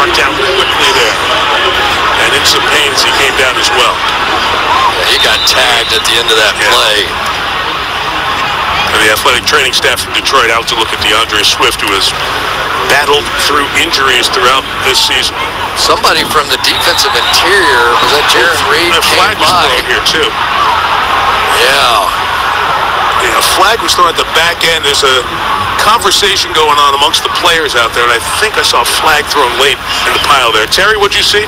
Down quickly there. And in some pain as he came down as well. He got tagged at the end of that Yeah. play. And the athletic training staff from Detroit out to look at D'Andre Swift, who has battled through injuries throughout this season. Somebody from the defensive interior, was that Jarran Reed, a flag came was by. thrown here too. Yeah. Yeah, a flag was thrown at the back end. There's a conversation going on amongst the players out there, and I think I saw a flag thrown late in the pile there. Terry, what'd you see?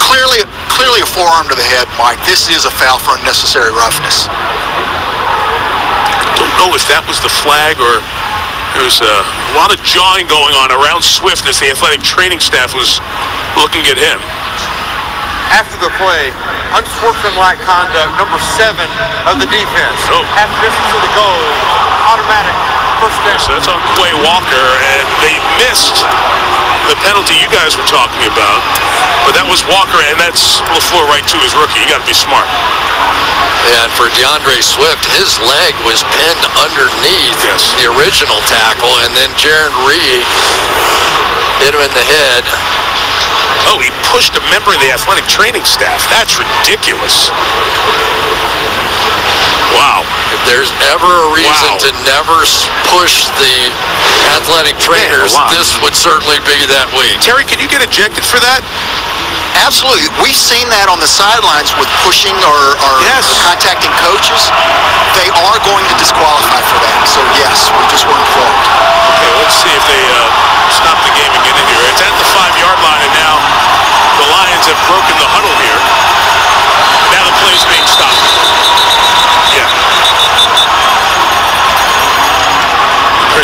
Clearly, clearly a forearm to the head, Mike. This is a foul for unnecessary roughness. I Don't know if that was the flag or there was uh, a lot of jawing going on around Swift as the athletic training staff was looking at him. after the play, unsportsmanlike conduct, number seven of the defense. Oh. Half distance to the goal, automatic first down. So that's on Quay Walker, and they missed the penalty you guys were talking about. But that was Walker, and that's LaFleur right to his rookie. You got to be smart. And for D'Andre Swift, his leg was pinned underneath Yes. the original tackle, and then Jarran Reed hit him in the head. Oh, he pushed a member of the athletic training staff. That's ridiculous. Wow. If there's ever a reason Wow. to never push the athletic trainers, lot. this would certainly be that week. Terry, can you get ejected for that? Absolutely. We've seen that on the sidelines with pushing or, or Yes. contacting coaches. They are going to disqualify for that. So, yes, we just weren't informed. Okay, let's see if they uh, stop the game and get in here. It's at the five-yard line, and now the Lions have broken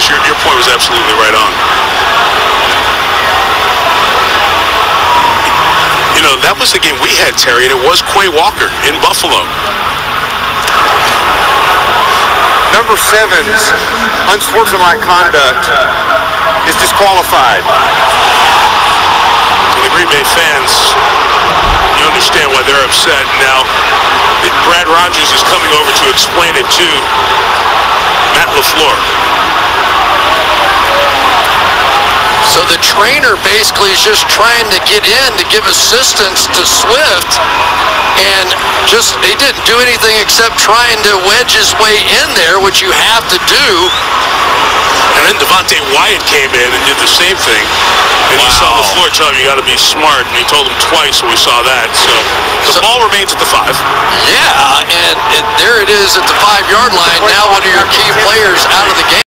Chris, your, your point was absolutely right on. You know, that was the game we had, Terry, and it was Quay Walker in Buffalo. Number seven's unsportsmanlike conduct is disqualified. And the Green Bay fans, you understand why they're upset. Now, Brad Rogers is coming over to explain it to Matt LaFleur. So the trainer basically is just trying to get in to give assistance to Swift, and just he didn't do anything except trying to wedge his way in there, which you have to do. And then Devonte Wyatt came in and did the same thing. And he saw LaFleur tell him, you got to be smart. And he told him twice, so we saw that. So the So- ball remains at the five. Yeah, and it, there it is at the five-yard line. Now one of your key players out of the game.